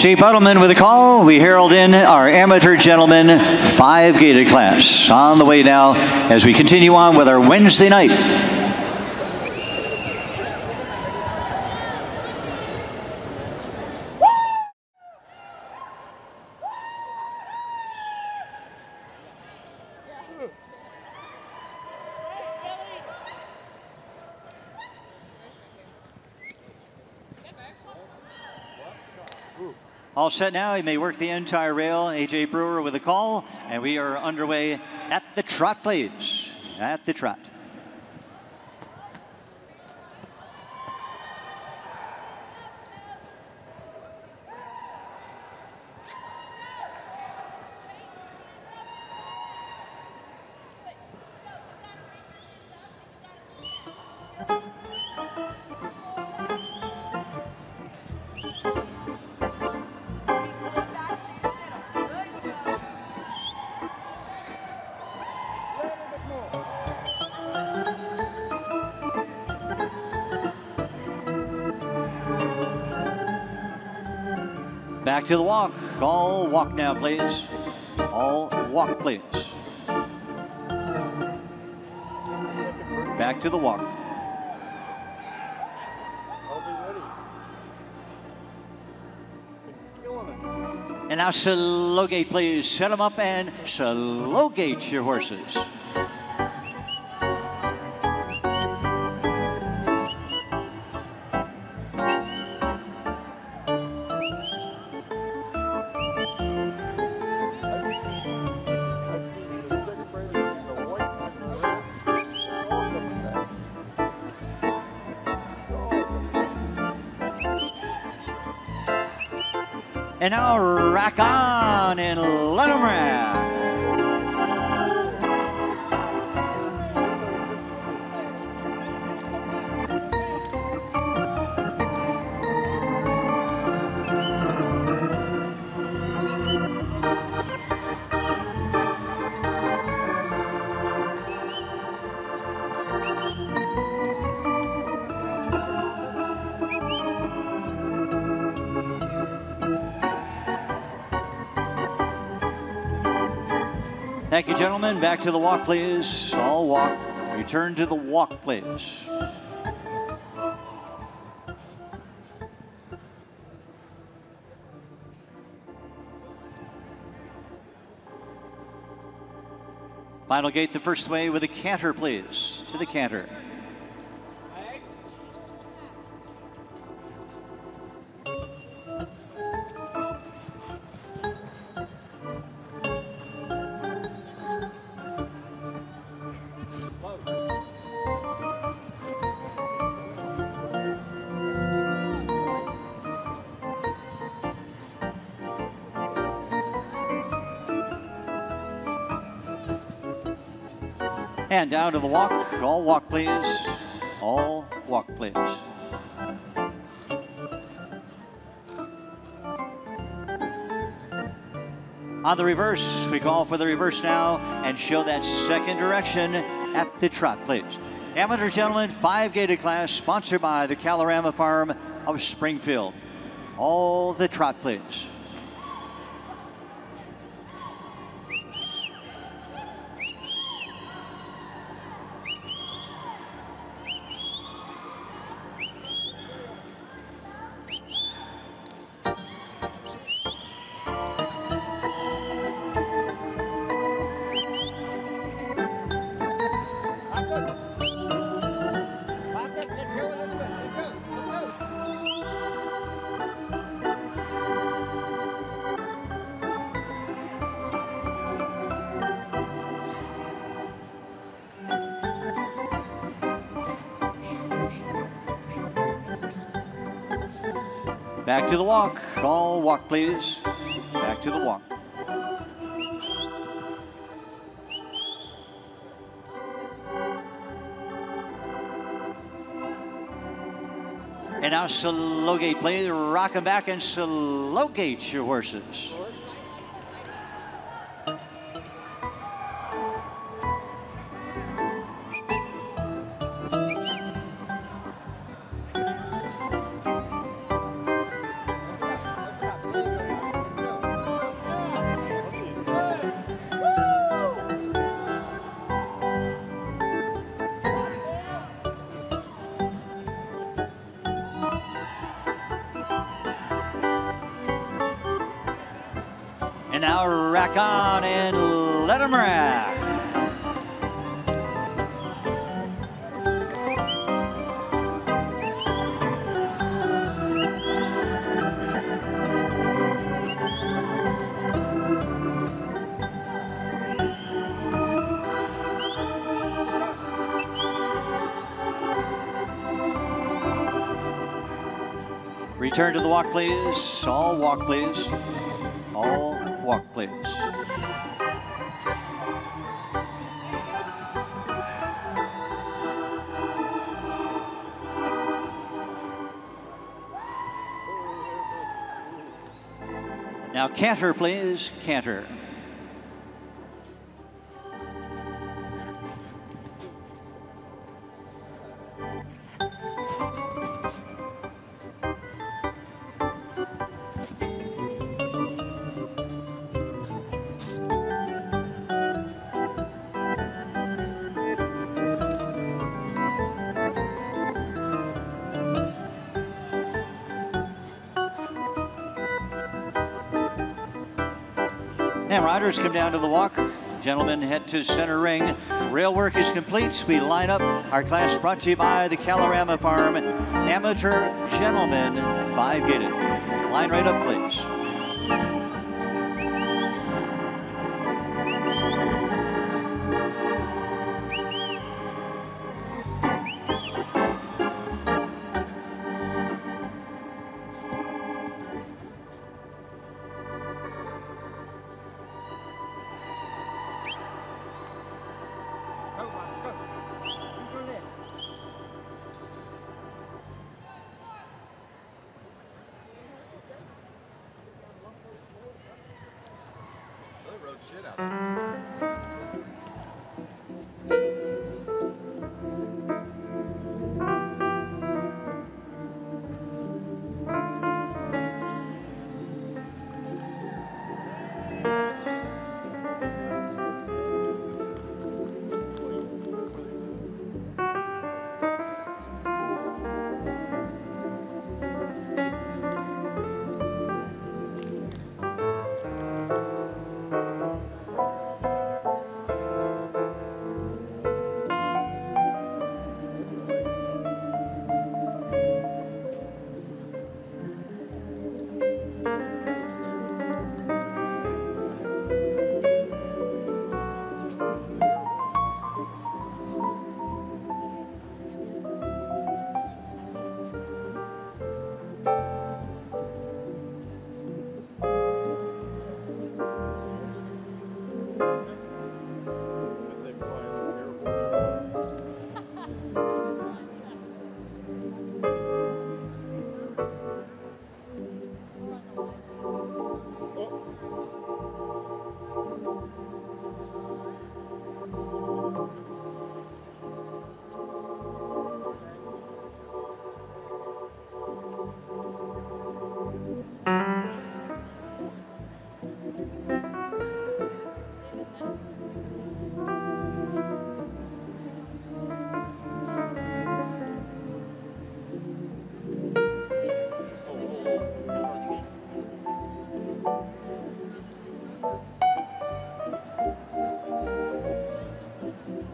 Steve Buttleman with a call. We herald in our amateur gentlemen five gaited class. On the way now as we continue on with our Wednesday night All set now. He may work the entire rail. AJ Brewer with a call, and we are underway at the trot, please. At the trot. Back to the walk. All walk now, please. All walk, please. Back to the walk. And now slow gait, please. Set them up and slow gait your horses. And now rock on and let them rack. Thank you, gentlemen. Back to the walk, please. All walk. Return to the walk, please. Final gait the first way with a canter, please. To the canter. And down to the walk. All walk, please. All walk, please. On the reverse, we call for the reverse now and show that second direction at the trot, please. Amateur gentlemen, five gaited class, sponsored by the Calorama Farm of Springfield. All the trot, please. Back to the walk. All walk, please. Back to the walk. And now slow gait, please. Rock them back and slow gait your horses. And now rack on and let them rack. Return to the walk, please. All walk, please. All walk, please. Now canter, please. Canter. And riders come down to the walk. Gentlemen, head to center ring. Rail work is complete. We line up our class brought to you by the Kalorama Farm. Amateur gentlemen, five gaited. Line right up, please. Shit out.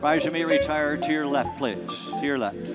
Rise and may retire to your left, please. To your left.